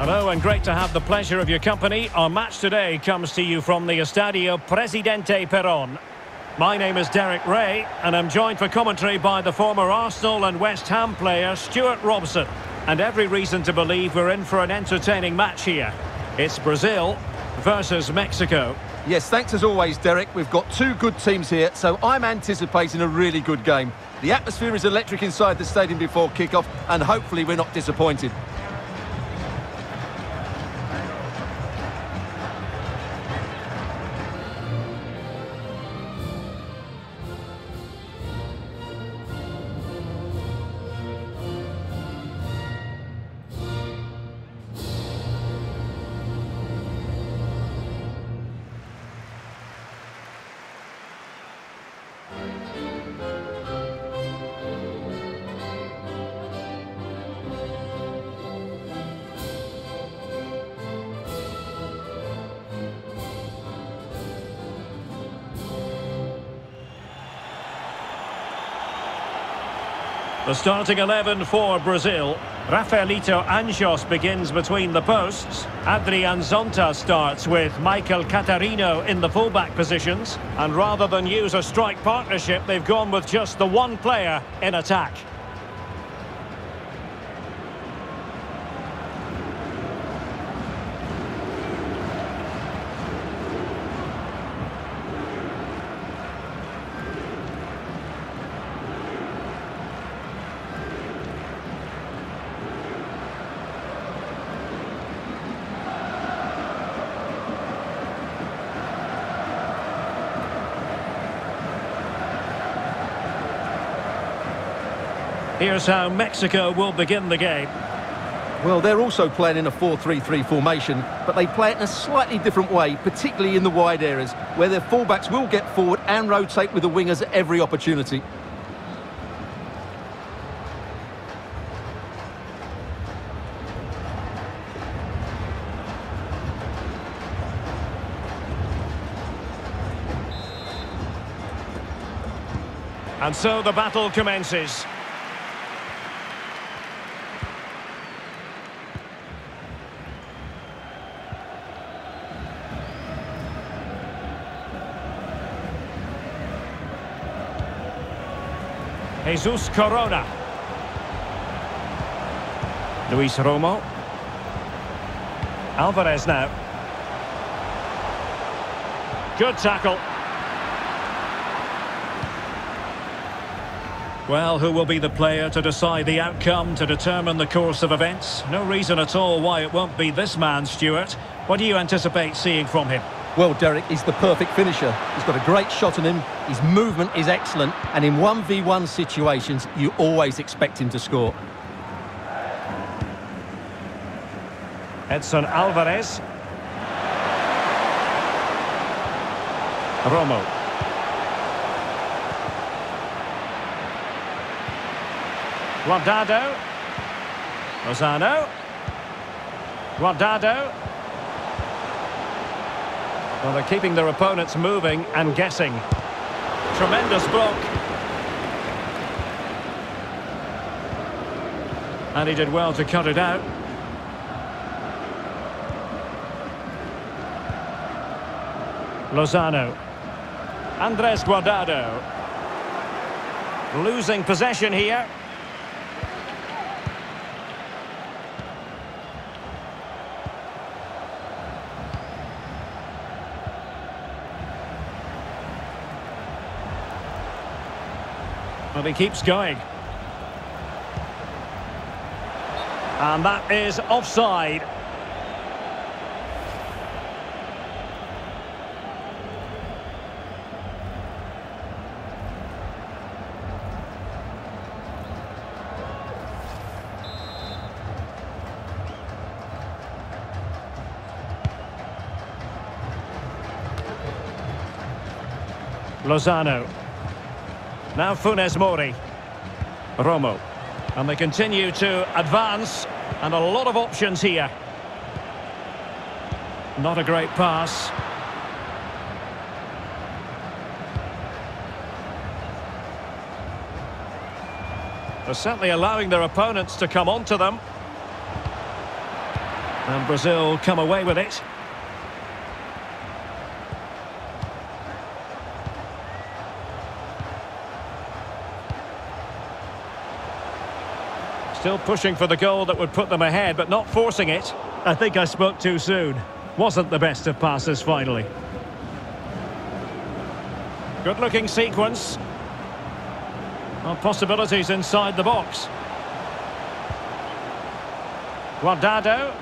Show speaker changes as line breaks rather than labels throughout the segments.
Hello and great to have the pleasure of your company. Our match today comes to you from the Estadio Presidente Perón. My name is Derek Ray and I'm joined for commentary by the former Arsenal and West Ham player Stuart Robson. And every reason to believe we're in for an entertaining match here. It's Brazil versus Mexico.
Yes, thanks as always, Derek. We've got two good teams here, so I'm anticipating a really good game. The atmosphere is electric inside the stadium before kick-off, and hopefully we're not disappointed.
The starting 11 for Brazil. Rafaelito Anjos begins between the posts. Adrian Zonta starts with Michael Catarino in the fullback positions. And rather than use a strike partnership, they've gone with just the one player in attack. Here's how Mexico will begin the game.
Well, they're also playing in a 4-3-3 formation, but they play it in a slightly different way, particularly in the wide areas, where their fullbacks will get forward and rotate with the wingers at every opportunity.
And so the battle commences. Jesus Corona. Luis Romo. Alvarez now. Good tackle. Well, who will be the player to decide the outcome, to determine the course of events? No reason at all why it won't be this man, Stuart. What do you anticipate seeing from him?
Well, Derek, he's the perfect finisher. He's got a great shot on him, his movement is excellent, and in 1v1 situations, you always expect him to score.
Edson Alvarez. Romo. Guardado. Lozano. Guardado. Well, they're keeping their opponents moving and guessing. Tremendous block. And he did well to cut it out. Lozano. Andres Guardado. Losing possession here. But he keeps going. And that is offside. Lozano. Now Funes Mori. Romo. And they continue to advance. And a lot of options here. Not a great pass. They're certainly allowing their opponents to come onto them. And Brazil come away with it. Still pushing for the goal that would put them ahead, but not forcing it. I think I spoke too soon. Wasn't the best of passes finally. Good-looking sequence. Well, possibilities inside the box. Guardado.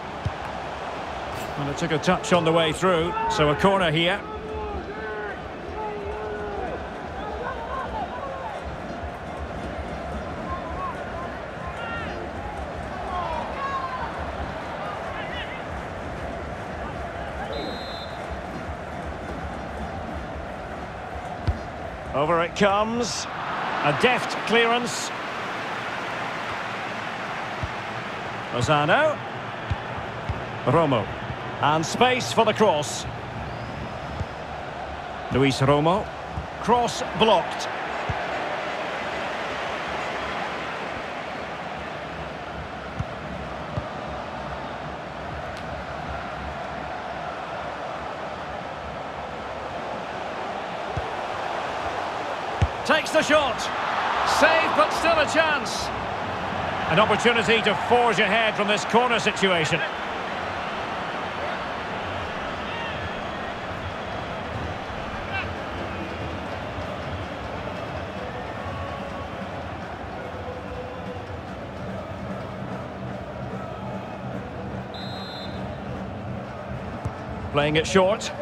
And it took a touch on the way through, so a corner here. Over it comes. A deft clearance. Lozano. Romo. And space for the cross. Luis Romo. Cross blocked. Takes the shot. Save, but still a chance. An opportunity to forge ahead from this corner situation. Playing it short.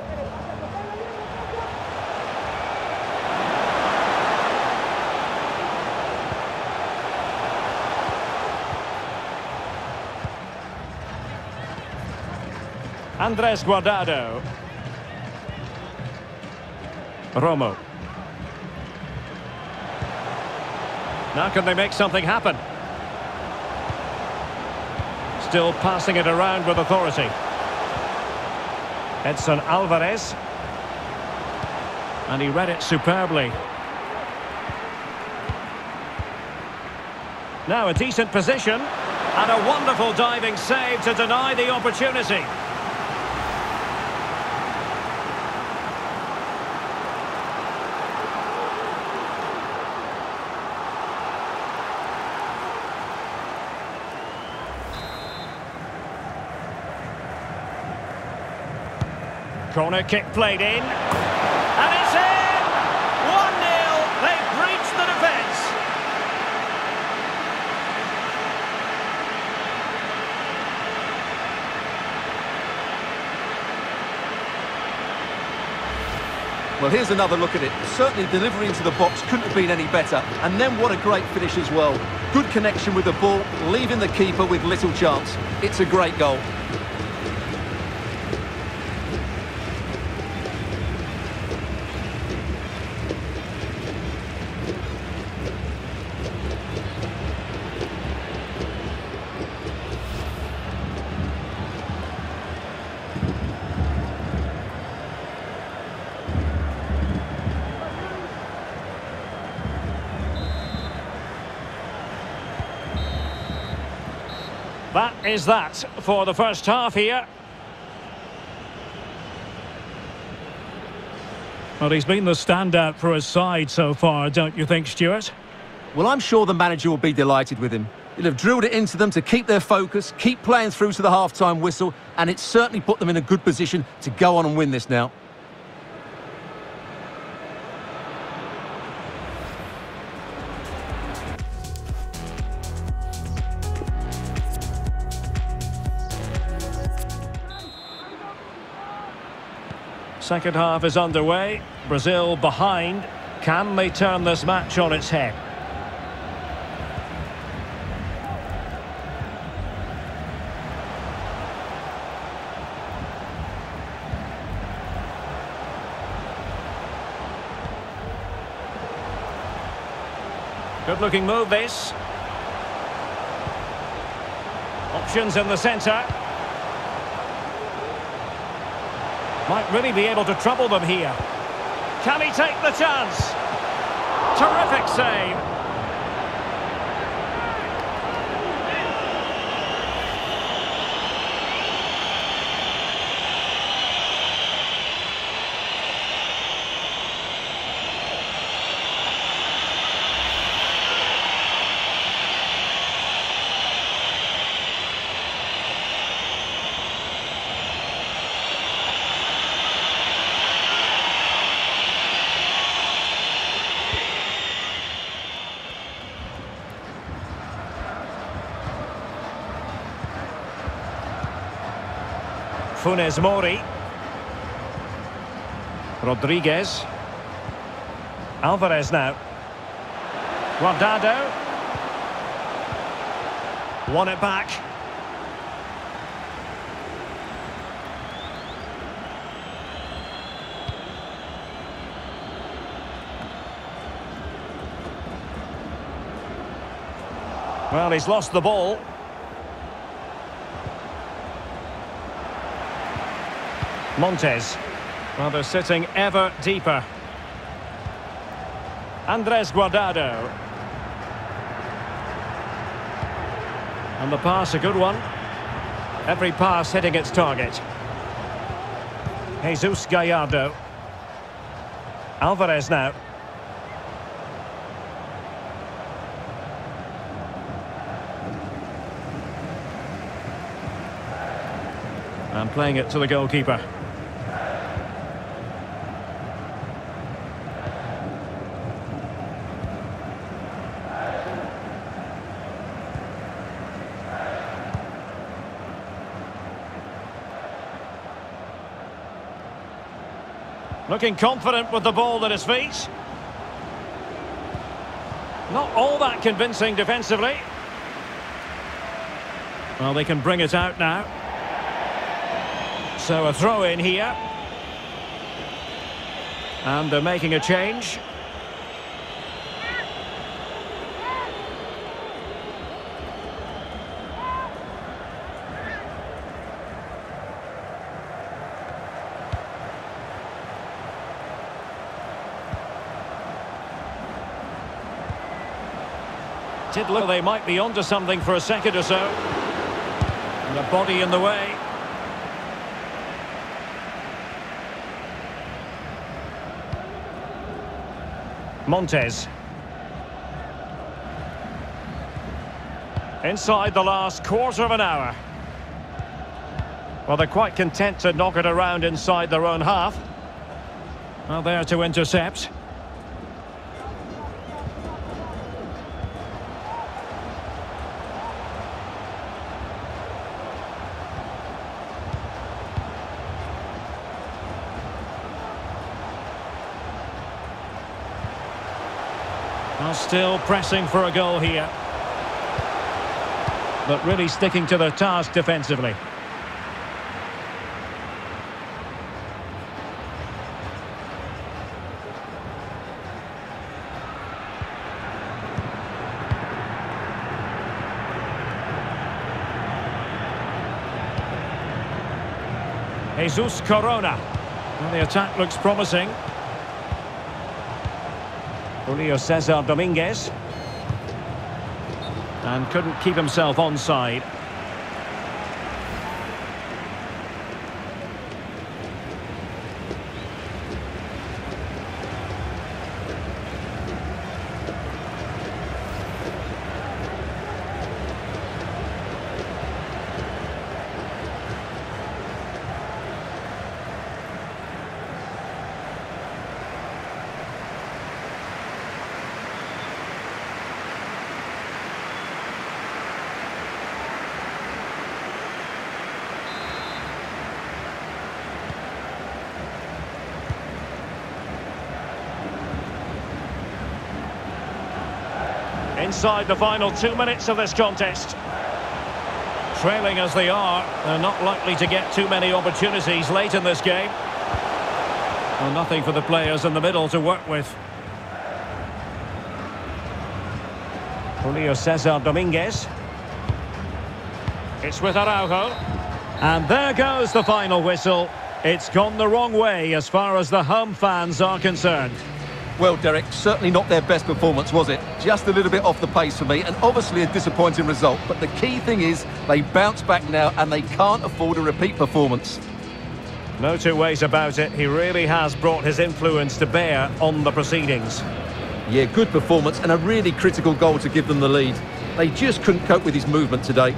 Andres Guardado. Romo. Now can they make something happen? Still passing it around with authority. Edson Alvarez. And he read it superbly. Now a decent position. And a wonderful diving save to deny the opportunity. Corner kick played in. And it's in! 1-0. They've breached the defence.
Well, here's another look at it. Certainly delivery into the box couldn't have been any better. And then what a great finish as well. Good connection with the ball, leaving the keeper with little chance. It's a great goal.
That is that for the first half here. Well, he's been the standout for his side so far, don't you think, Stuart?
Well, I'm sure the manager will be delighted with him. He'll have drilled it into them to keep their focus, keep playing through to the half-time whistle, and it's certainly put them in a good position to go on and win this now.
Second half is underway. Brazil behind. Can they turn this match on its head? Good looking move this. Options in the centre. Might really be able to trouble them here. Can he take the chance? Terrific save. Funes Mori. Rodriguez. Alvarez now. Guardado. Won it back. Well, he's lost the ball. Montes. Well, they're sitting ever deeper. Andres Guardado. And the pass, a good one. Every pass hitting its target. Jesus Gallardo. Alvarez now. And playing it to the goalkeeper. Looking confident with the ball at his feet. Not all that convincing defensively. Well, they can bring it out now. So a throw in here. And they're making a change. Look they might be onto something for a second or so. And a body in the way. Montes. Inside the last quarter of an hour. Well, they're quite content to knock it around inside their own half. Well, there to intercept. Still pressing for a goal here. But really sticking to their task defensively. Jesus Corona. Well, the attack looks promising. Julio Cesar Dominguez. And couldn't keep himself onside. Inside the final two minutes of this contest. Trailing as they are, they're not likely to get too many opportunities late in this game. Well, nothing for the players in the middle to work with. Julio Cesar Dominguez. It's with Araujo. And there goes the final whistle. It's gone the wrong way as far as the home fans are concerned.
Well, Derek, certainly not their best performance, was it? Just a little bit off the pace for me, and obviously a disappointing result. But the key thing is they bounce back now, and they can't afford a repeat performance.
No two ways about it. He really has brought his influence to bear on the proceedings.
Yeah, good performance and a really critical goal to give them the lead. They just couldn't cope with his movement today.